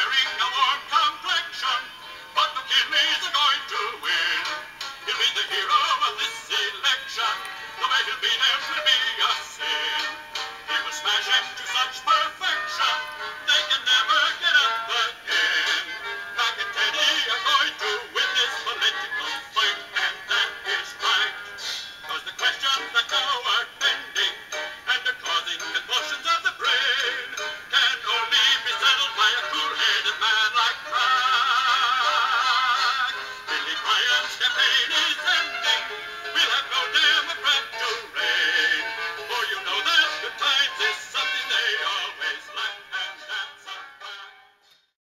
wearing a warm complexion, but McKinley's going to win. He'll be the hero of this election. The way he'll be there will be a sin. He will smash him to such perfection, they can never get up again. Mac and Teddy are going to win this political fight, and that is right. Cause the question that no champagne